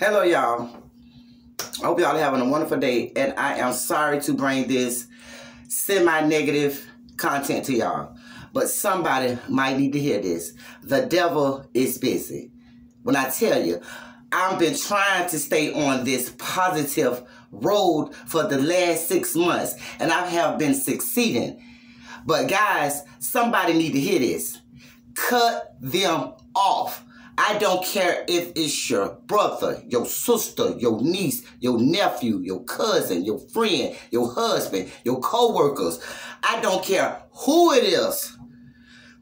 Hello, y'all. I hope y'all are having a wonderful day, and I am sorry to bring this semi-negative content to y'all, but somebody might need to hear this. The devil is busy. When I tell you, I've been trying to stay on this positive road for the last six months, and I have been succeeding. But guys, somebody need to hear this. Cut them off. I don't care if it's your brother, your sister, your niece, your nephew, your cousin, your friend, your husband, your co-workers. I don't care who it is.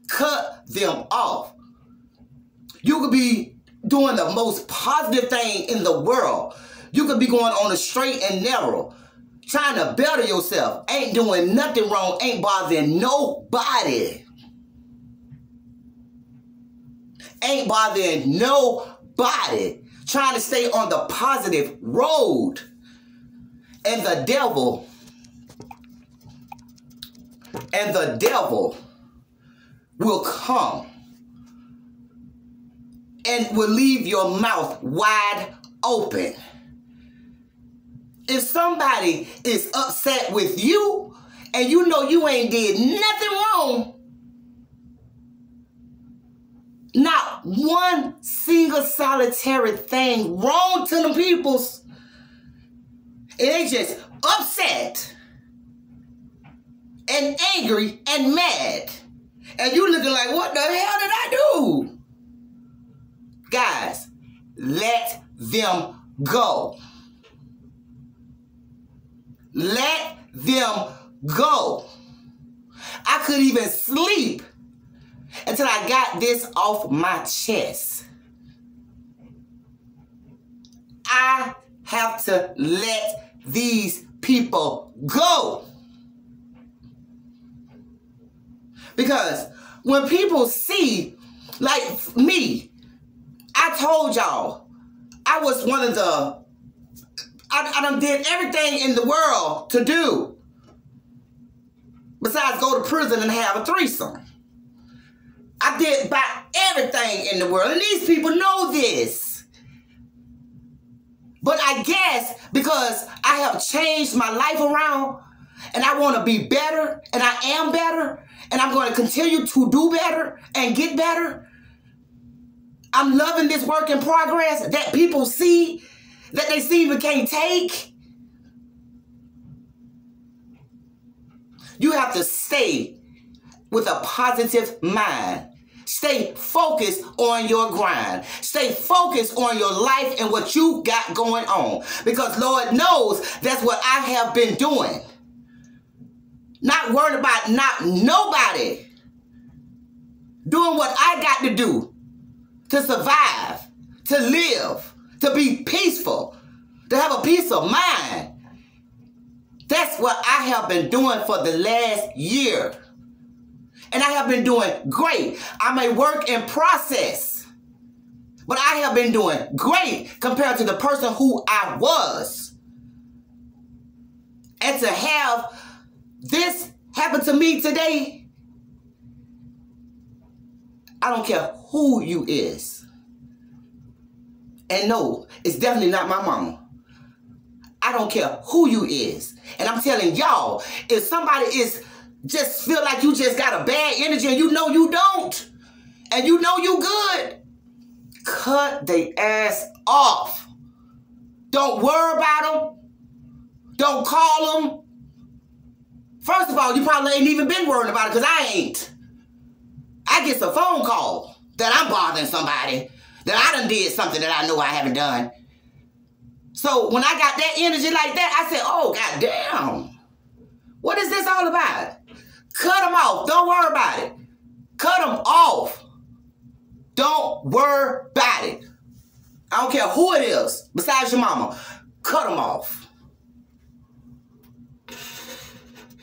Cut them off. You could be doing the most positive thing in the world. You could be going on a straight and narrow, trying to better yourself. Ain't doing nothing wrong, ain't bothering nobody. Ain't bothering nobody. Trying to stay on the positive road. And the devil, and the devil will come and will leave your mouth wide open. If somebody is upset with you and you know you ain't did nothing wrong, not one single solitary thing wrong to the peoples. And they just upset and angry and mad. And you looking like, what the hell did I do? Guys, let them go. Let them go. I could even sleep until I got this off my chest. I have to let these people go. Because when people see, like me, I told y'all, I was one of the, I, I done did everything in the world to do besides go to prison and have a threesome. I did buy everything in the world, and these people know this. But I guess because I have changed my life around and I want to be better and I am better and I'm going to continue to do better and get better. I'm loving this work in progress that people see that they see but can't take. You have to stay with a positive mind. Stay focused on your grind. Stay focused on your life and what you got going on. Because Lord knows that's what I have been doing. Not worried about not nobody. Doing what I got to do to survive, to live, to be peaceful, to have a peace of mind. That's what I have been doing for the last year. And I have been doing great. I'm a work in process. But I have been doing great compared to the person who I was. And to have this happen to me today, I don't care who you is. And no, it's definitely not my mama. I don't care who you is. And I'm telling y'all, if somebody is just feel like you just got a bad energy and you know you don't, and you know you good, cut the ass off. Don't worry about them. Don't call them. First of all, you probably ain't even been worrying about it because I ain't. I get a phone call that I'm bothering somebody, that I done did something that I know I haven't done. So when I got that energy like that, I said, oh, god damn. What is this all about? Cut them off. Don't worry about it. Cut them off. Don't worry about it. I don't care who it is besides your mama. Cut them off.